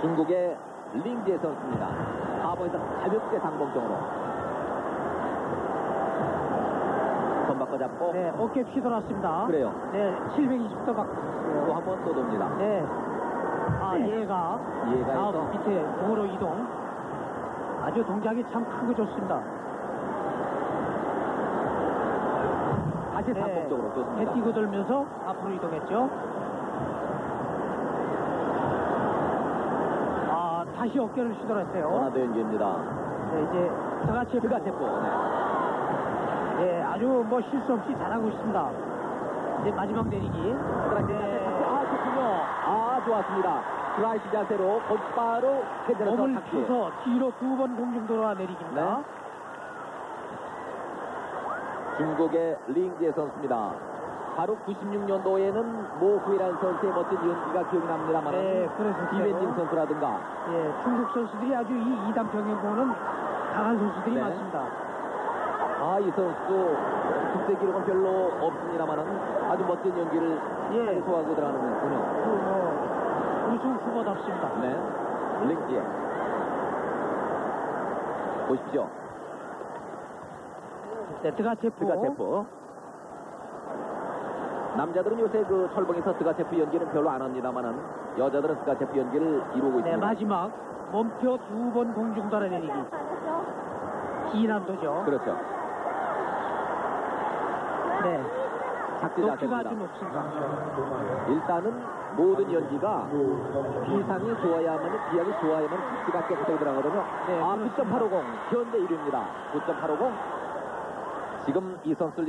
중국의 링제 선수입니다. 하버에서 가볍게 상봉적으로. 손 바꿔 잡고 네, 어깨 휘돌았습니다. 그래요. 네, 720도 각. 또 한 번 또 돕니다. 네. 아, 네. 얘가. 얘가 아, 있어. 밑에 공으로 이동. 아주 동작이 참 크고 좋습니다. 다시 상봉적으로 배 좋습니다. 뛰고 돌면서 앞으로 이동했죠. 아, 다시 어깨를 휘돌았어요. 원하드 연기입니다. 네, 이제 스가체프. 스가체프. 네. 네, 아주 뭐 실수 없이 잘하고 있습니다. 이제 마지막 내리기. 스트라이크 네. 아, 좋군요. 아, 좋았습니다. 스트라이크 자세로 곧바로 헤드에서 몸을. 쳐서 뒤로 두 번 공중 돌아 내리기입니다. 네. 중국의 링지의 선수입니다. 바로 96년도에는 모후이라는 선수의 멋진 연기가 기억이 납니다만 네. 이벤징 선수라든가 예, 중국 선수들이 아주 이 이단 평행보는 강한 선수들이 네. 많습니다. 아, 이 선수도 국제 기록은 별로 없습니다만은 아주 멋진 연기를 예. 소화하고 들어가는 군요. 그, 뭐, 우승 후보답습니다. 네. 링지. 보십시오. 네, 드가체프. 드가체프. 남자들은 요새 그 철봉에서 드가체프 연기는 별로 안 합니다만은 여자들은 드가체프 연기를 이루고 네, 있습니다. 마지막 몸표 두 번 공중 돌아 내리기. 기난도죠. 그렇죠. 네, 자세입니다. 아주 높습니다. 일단은 모든 연기가 비상이 좋아야만 비약이 좋아야만 수치가 깨끗하게 들어가거든요. 네, 아, 그렇습니다. 9.850 현대 1위입니다. 9.850 지금 이 선수를